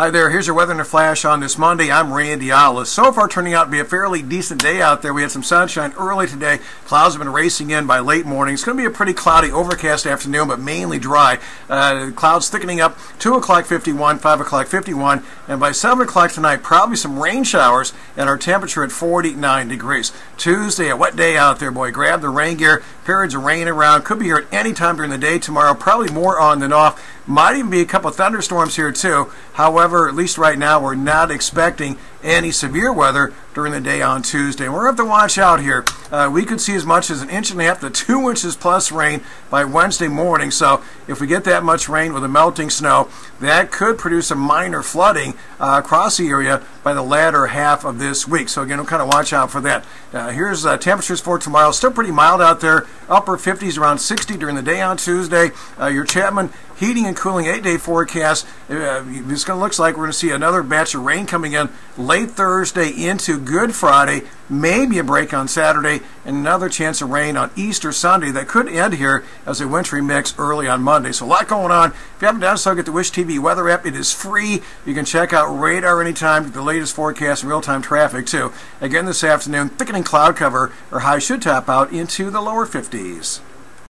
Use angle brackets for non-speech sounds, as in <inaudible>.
Hi there, here's your weather in a flash on this Monday. I'm Randy Ollis. So far turning out to be a fairly decent day out there. We had some sunshine early today. Clouds have been racing in by late morning. It's going to be a pretty cloudy, overcast afternoon, but mainly dry. Uh, clouds thickening up 2 o'clock 51, 5 o'clock 51, and by 7 o'clock tonight, probably some rain showers and our temperature at 49 degrees. Tuesday, a wet day out there, boy. Grab the rain gear. Periods of rain around. Could be here at any time during the day tomorrow. Probably more on than off. Might even be a couple thunderstorms here too. However, at least right now, we're not expecting any severe weather during the day on Tuesday. We're going to have to watch out here. Uh, we could see as much as an inch and a half to two <laughs> inches plus rain by Wednesday morning. So if we get that much rain with the melting snow, that could produce a minor flooding uh, across the area by the latter half of this week. So again, we'll kind of watch out for that. Uh, here's uh, temperatures for tomorrow. Still pretty mild out there. Upper 50s, around 60 during the day on Tuesday. Uh, your Chapman heating and cooling eight-day forecast. Uh, it's going to look like we're going to see another batch of rain coming in late Thursday into Good Friday, maybe a break on Saturday, and another chance of rain on Easter Sunday that could end here as a wintry mix early on Monday. So a lot going on. If you haven't done so, get the Wish TV weather app. It is free. You can check out radar anytime, get the latest forecast and real-time traffic too. Again this afternoon, thickening cloud cover, or high should top out into the lower 50s.